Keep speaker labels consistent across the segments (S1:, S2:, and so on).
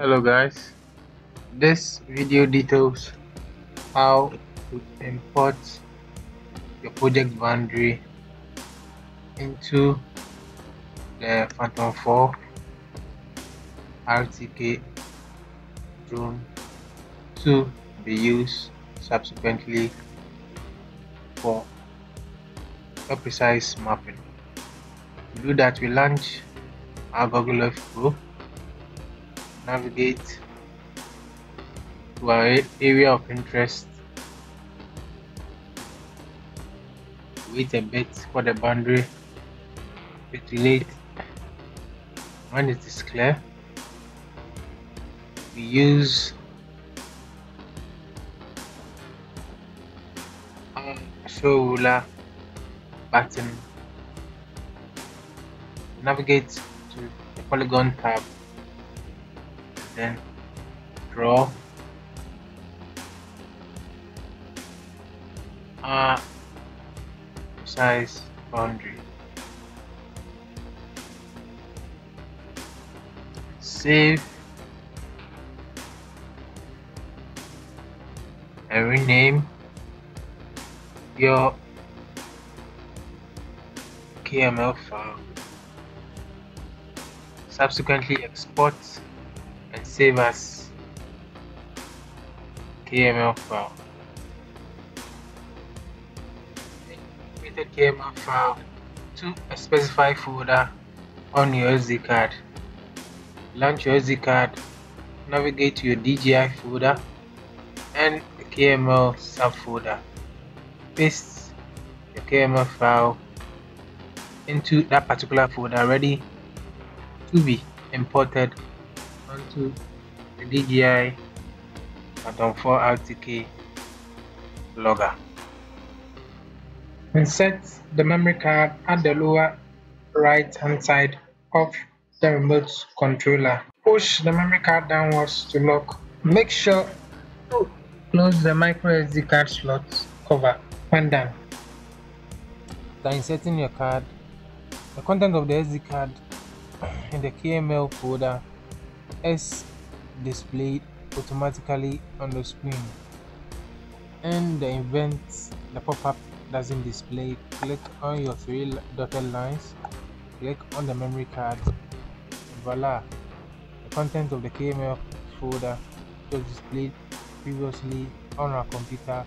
S1: hello guys. This video details how to import your project boundary into the phantom 4 rtk drone to be used subsequently for a precise mapping. To do that we launch our google earth pro navigate to our area of interest wait a bit for the boundary late. When it is clear we use our show ruler button. Navigate to the polygon tab then draw. A size boundary. Save and rename your KML file. Subsequently export save as KML file. Create a KML file to a specified folder on your SD card. Launch your SD card, navigate to your DJI folder and the KML subfolder. Paste your KML file into that particular folder ready to be imported onto the DJI Phantom 4 RTK logger. Insert the memory card at the lower right hand side of the remote controller. Push the memory card downwards to lock. Make sure to close the micro SD card slot cover when done. After inserting your card, the content of the SD card in the KML folder is displayed automatically on the screen. In the event the pop-up doesn't display, click on your three dotted lines, click on the memory card, voila! The content of the KML folder was displayed previously on our computer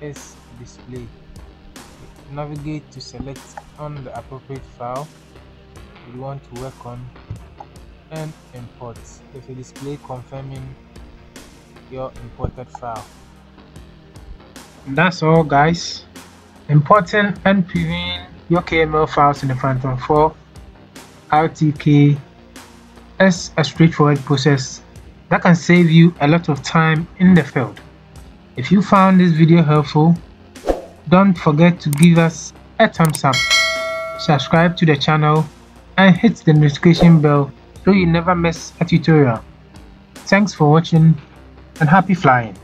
S1: is displayed. Navigate to select on the appropriate file you want to work on and import. There's a display confirming your imported file. That's all guys. Importing and previewing your KML files in the Phantom 4 RTK is a straightforward process that can save you a lot of time in the field. If you found this video helpful, don't forget to give us a thumbs up, subscribe to the channel and hit the notification bell so you never miss a tutorial. Thanks for watching and happy flying!